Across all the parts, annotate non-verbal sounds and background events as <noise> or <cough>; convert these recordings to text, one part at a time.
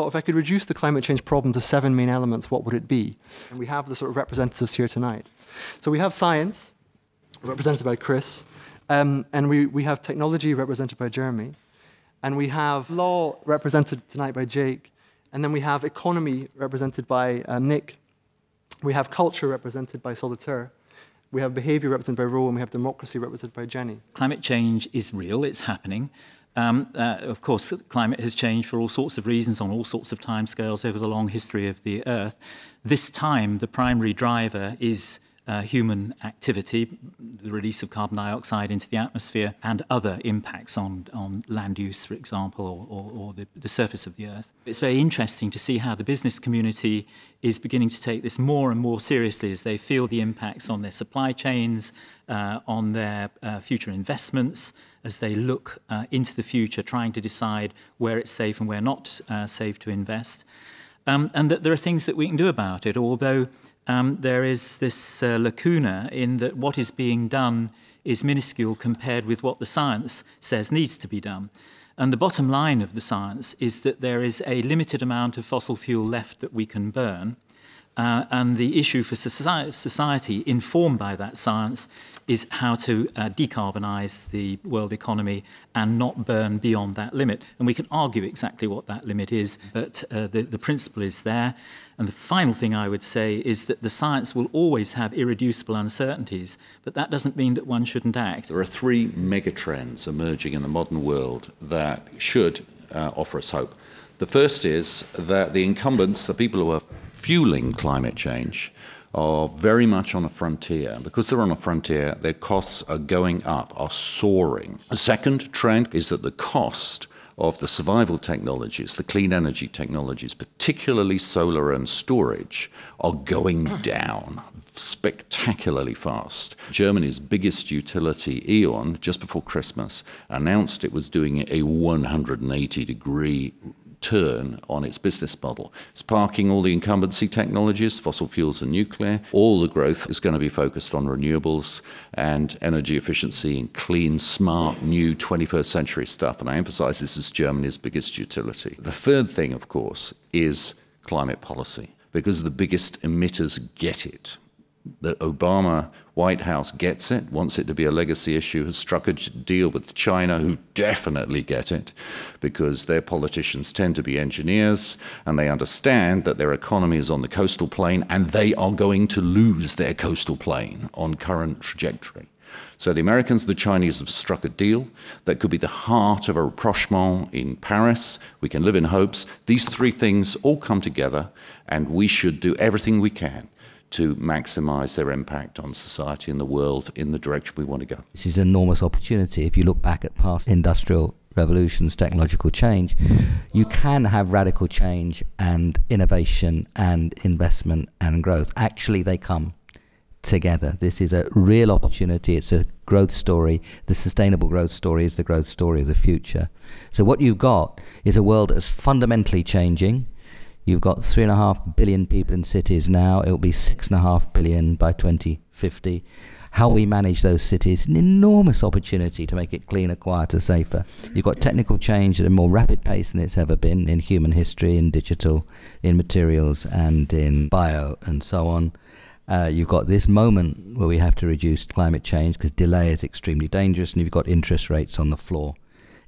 thought if I could reduce the climate change problem to seven main elements, what would it be? And we have the sort of representatives here tonight. So we have science, represented by Chris, um, and we, we have technology represented by Jeremy, and we have law represented tonight by Jake, and then we have economy represented by um, Nick, we have culture represented by Solitaire, we have behavior represented by Ro, and we have democracy represented by Jenny. Climate change is real, it's happening. Um, uh, of course, climate has changed for all sorts of reasons on all sorts of timescales over the long history of the Earth. This time, the primary driver is uh, human activity, the release of carbon dioxide into the atmosphere, and other impacts on, on land use, for example, or, or, or the, the surface of the Earth. It's very interesting to see how the business community is beginning to take this more and more seriously as they feel the impacts on their supply chains, uh, on their uh, future investments, as they look uh, into the future, trying to decide where it's safe and where not uh, safe to invest. Um, and that there are things that we can do about it, although um, there is this uh, lacuna in that what is being done is minuscule compared with what the science says needs to be done. And the bottom line of the science is that there is a limited amount of fossil fuel left that we can burn. Uh, and the issue for society, informed by that science, is how to uh, decarbonize the world economy and not burn beyond that limit. And we can argue exactly what that limit is, but uh, the, the principle is there. And the final thing I would say is that the science will always have irreducible uncertainties, but that doesn't mean that one shouldn't act. There are three megatrends emerging in the modern world that should uh, offer us hope. The first is that the incumbents, the people who are fueling climate change, are very much on a frontier. Because they're on a frontier, their costs are going up, are soaring. A second trend is that the cost of the survival technologies, the clean energy technologies, particularly solar and storage, are going mm. down spectacularly fast. Germany's biggest utility, E.ON, just before Christmas, announced it was doing a 180 degree turn on its business model. It's parking all the incumbency technologies, fossil fuels and nuclear. All the growth is going to be focused on renewables and energy efficiency and clean, smart, new 21st century stuff. And I emphasize this is Germany's biggest utility. The third thing, of course, is climate policy because the biggest emitters get it the Obama White House gets it, wants it to be a legacy issue, has struck a deal with China, who definitely get it, because their politicians tend to be engineers and they understand that their economy is on the coastal plain and they are going to lose their coastal plain on current trajectory. So the Americans and the Chinese have struck a deal that could be the heart of a rapprochement in Paris. We can live in hopes. These three things all come together, and we should do everything we can to maximize their impact on society and the world in the direction we want to go. This is an enormous opportunity. If you look back at past industrial revolutions, technological change, you can have radical change and innovation and investment and growth. Actually, they come together. This is a real opportunity. It's a growth story. The sustainable growth story is the growth story of the future. So, what you've got is a world that's fundamentally changing You've got three and a half billion people in cities now. It will be six and a half billion by 2050. How we manage those cities, an enormous opportunity to make it cleaner, quieter, safer. You've got technical change at a more rapid pace than it's ever been in human history, in digital, in materials, and in bio, and so on. Uh, you've got this moment where we have to reduce climate change because delay is extremely dangerous, and you've got interest rates on the floor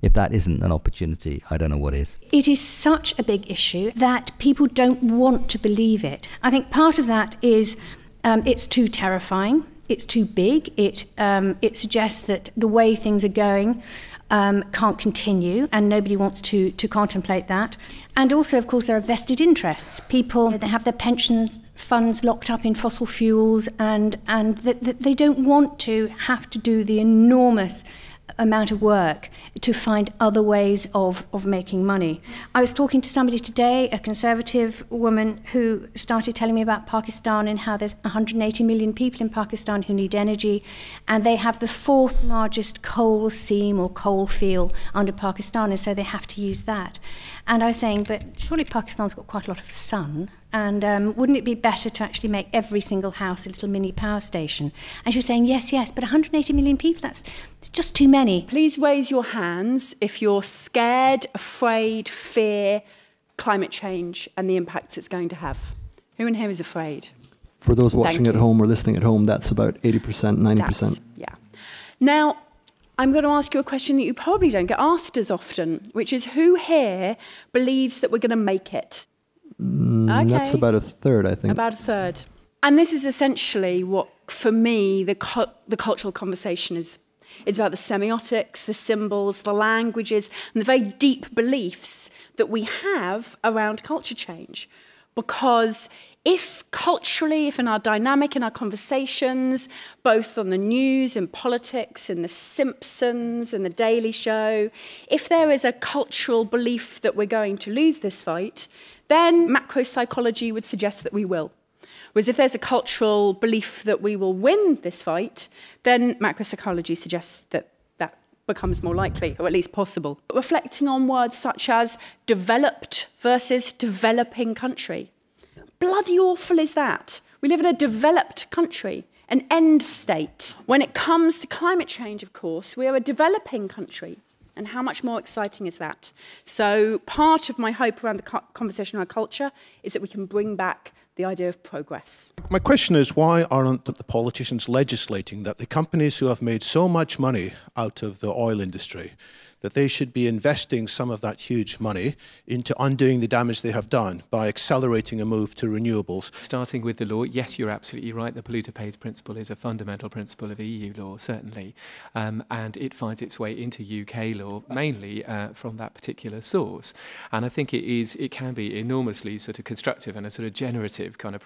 if that isn't an opportunity, I don't know what is. It is such a big issue that people don't want to believe it. I think part of that is um, it's too terrifying. It's too big. It um, it suggests that the way things are going um, can't continue, and nobody wants to to contemplate that. And also, of course, there are vested interests. People they have their pensions funds locked up in fossil fuels, and and that they don't want to have to do the enormous amount of work to find other ways of, of making money. I was talking to somebody today, a conservative woman, who started telling me about Pakistan and how there's 180 million people in Pakistan who need energy, and they have the fourth largest coal seam or coal field under Pakistan, and so they have to use that. And I was saying, but surely Pakistan's got quite a lot of sun. And um, wouldn't it be better to actually make every single house a little mini power station? And she was saying, yes, yes, but 180 million people, that's it's just too many. Please raise your hands if you're scared, afraid, fear, climate change and the impacts it's going to have? Who in here is afraid? For those watching at home or listening at home, that's about 80%, 90%. That's- yeah. Now, I'm going to ask you a question that you probably don't get asked as often, which is who here believes that we're going to make it? Mm, That's about a third, I think. About a third. And this is essentially what, for me, the, cu- the cultural conversation is. It's about the semiotics, the symbols, the languages, and the very deep beliefs that we have around culture change. Because if culturally, if in our dynamic, in our conversations, both on the news, in politics, in The Simpsons, in The Daily Show, if there is a cultural belief that we're going to lose this fight, then macro psychology would suggest that we will. Whereas if there's a cultural belief that we will win this fight, then macro psychology suggests that that becomes more likely, or at least possible. Reflecting on words such as developed versus developing country. Bloody awful is that. We live in a developed country, an end state. When it comes to climate change, of course, we are a developing country. And how much more exciting is that? So, part of my hope around the co- conversation around culture is that we can bring back the idea of progress. My question is why aren't the politicians legislating that the companies who have made so much money out of the oil industry that they should be investing some of that huge money into undoing the damage they have done by accelerating a move to renewables. Starting with the law, yes, you're absolutely right. The polluter pays principle is a fundamental principle of EU law, certainly, um, and it finds its way into UK law mainly uh, from that particular source. And I think it is, it can be enormously sort of constructive and a sort of generative kind of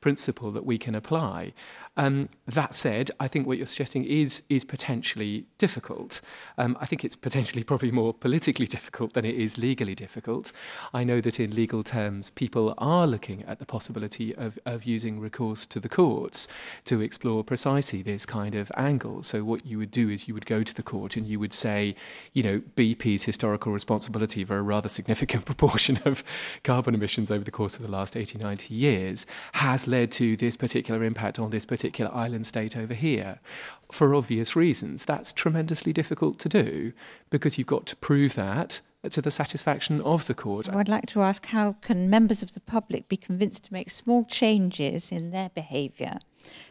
principle that we can apply. Um, that said, I think what you're suggesting is is potentially difficult. Um, I think it's potentially probably more politically <laughs> difficult than it is legally difficult. I know that in legal terms, people are looking at the possibility of, of using recourse to the courts to explore precisely this kind of angle. So what you would do is you would go to the court and you would say, you know, BP's historical responsibility for a rather significant <laughs> proportion of carbon emissions over the course of the last 80, 90 years has led to this particular impact on this particular island state over here. For obvious reasons, that's tremendously difficult to do because you've got to prove that to the satisfaction of the court. I'd like to ask how can members of the public be convinced to make small changes in their behaviour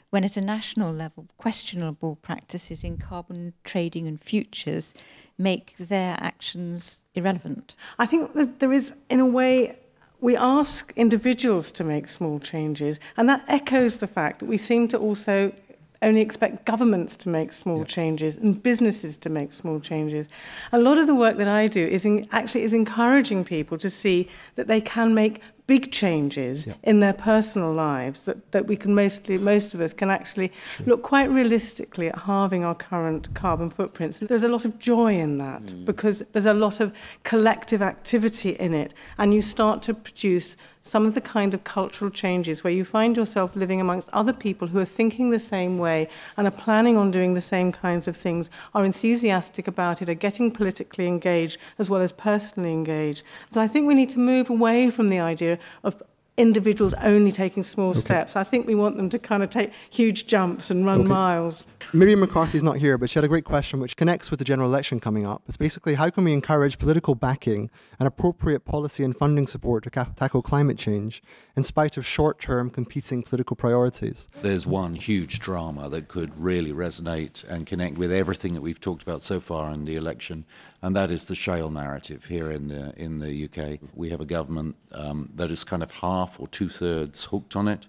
when at a national level questionable practices in carbon trading and futures make their actions irrelevant? I think that there is, in a way, we ask individuals to make small changes, and that echoes the fact that we seem to also only expect governments to make small changes and businesses to make small changes. A lot of the work that I do is in, actually is encouraging people to see that they can make big changes Yeah. in their personal lives that, that we can mostly most of us can actually look quite realistically at halving our current carbon footprints there's a lot of joy in that mm. because there's a lot of collective activity in it and you start to produce some of the kind of cultural changes where you find yourself living amongst other people who are thinking the same way and are planning on doing the same kinds of things, are enthusiastic about it, are getting politically engaged as well as personally engaged. So I think we need to move away from the idea of individuals only taking small steps. I think we want them to kind of take huge jumps and run Okay. miles. Miriam McCarthy's not here, but she had a great question which connects with the general election coming up. It's basically how can we encourage political backing and appropriate policy and funding support to ca- tackle climate change in spite of short term competing political priorities? There's one huge drama that could really resonate and connect with everything that we've talked about so far in the election, and that is the shale narrative here in the, in the UK. We have a government um, that is kind of half or two thirds hooked on it,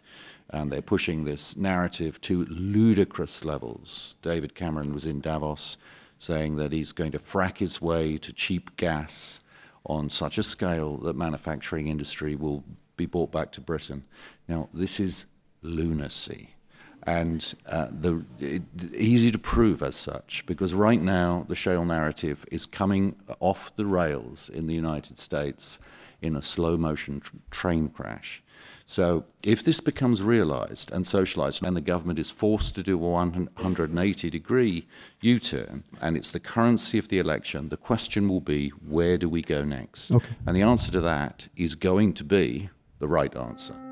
and they're pushing this narrative to ludicrous levels. David Cameron was in Davos saying that he's going to frack his way to cheap gas on such a scale that manufacturing industry will be brought back to Britain. Now, this is lunacy. And uh, the, it, easy to prove as such, because right now the shale narrative is coming off the rails in the United States in a slow motion tr- train crash. So if this becomes realized and socialized, and the government is forced to do a 180 degree U turn, and it's the currency of the election, the question will be where do we go next? Okay. And the answer to that is going to be the right answer.